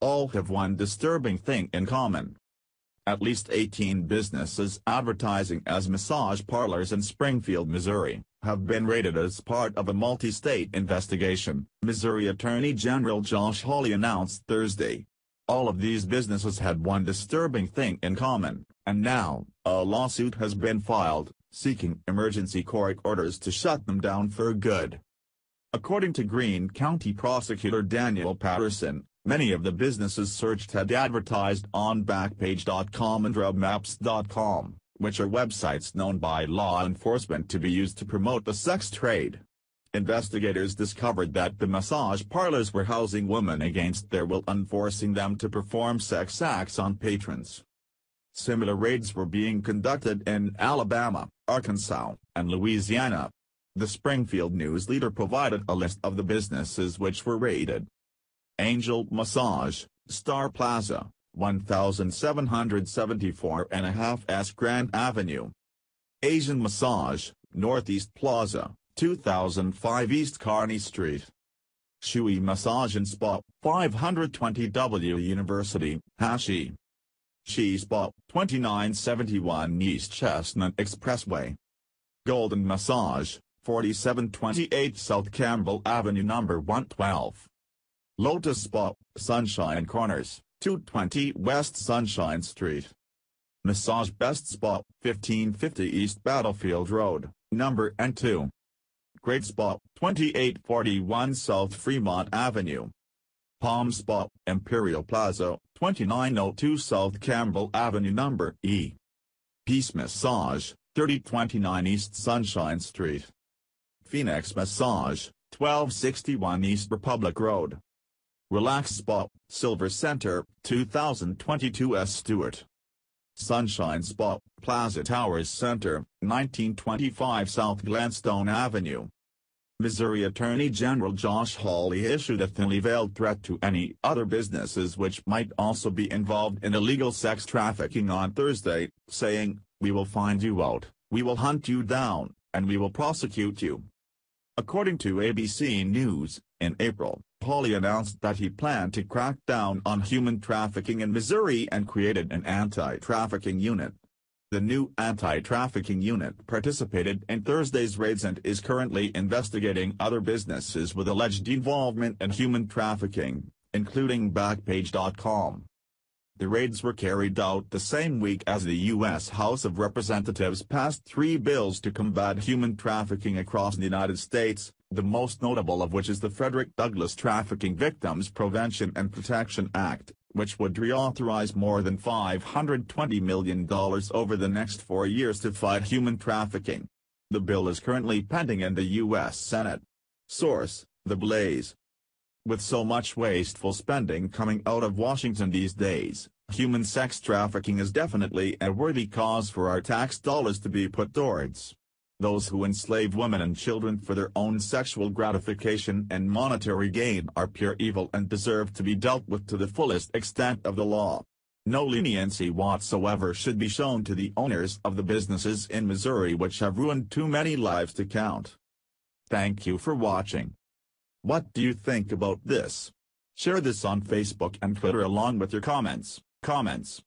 all have one disturbing thing in common. At least 18 businesses advertising as massage parlors in Springfield, Missouri, have been raided as part of a multi-state investigation, Missouri Attorney General Josh Hawley announced Thursday. All of these businesses had one disturbing thing in common, and now, a lawsuit has been filed, seeking emergency court orders to shut them down for good. According to Greene County Prosecutor Daniel Patterson, many of the businesses searched had advertised on Backpage.com and RubMaps.com, which are websites known by law enforcement to be used to promote the sex trade. Investigators discovered that the massage parlors were housing women against their will and forcing them to perform sex acts on patrons. Similar raids were being conducted in Alabama, Arkansas, and Louisiana, the Springfield News Leader provided a list of the businesses which were raided. Angel Massage, Star Plaza, 1774 and a half S Grand Avenue. Asian Massage, Northeast Plaza, 2005 East Kearney Street. Shui Massage and Spa, 520 W University, Hashi. She Spa, 2971 East Chestnut Expressway. Golden Massage, 4728 South Campbell Avenue No. 112. Lotus Spa, Sunshine Corners, 220 West Sunshine Street. Massage Best Spa, 1550 East Battlefield Road, No. N2. Great Spa, 2841 South Fremont Avenue. Palm Spa, Imperial Plaza, 2902 South Campbell Avenue No. E. Peace Massage, 3029 East Sunshine Street. Phoenix Massage, 1261 East Republic Road. Relax Spa, Silver Center, 2022 S. Stewart. Sunshine Spa, Plaza Towers Center, 1925 South Glenstone Avenue. Missouri Attorney General Josh Hawley issued a thinly veiled threat to any other businesses which might also be involved in illegal sex trafficking on Thursday, saying, We will find you out, we will hunt you down, and we will prosecute you. According to ABC News, in April, Hawley announced that he planned to crack down on human trafficking in Missouri and created an anti-trafficking unit. The new anti-trafficking unit participated in Thursday's raids and is currently investigating other businesses with alleged involvement in human trafficking, including Backpage.com. The raids were carried out the same week as the U.S. House of Representatives passed three bills to combat human trafficking across the United States, the most notable of which is the Frederick Douglass Trafficking Victims Prevention and Protection Act, which would reauthorize more than $520 million over the next four years to fight human trafficking. The bill is currently pending in the U.S. Senate. Source, The Blaze. With so much wasteful spending coming out of Washington these days, human sex trafficking is definitely a worthy cause for our tax dollars to be put towards. Those who enslave women and children for their own sexual gratification and monetary gain are pure evil and deserve to be dealt with to the fullest extent of the law. No leniency whatsoever should be shown to the owners of the businesses in Missouri which have ruined too many lives to count. Thank you for watching. What do you think about this? Share this on Facebook and Twitter along with your comments. Comments.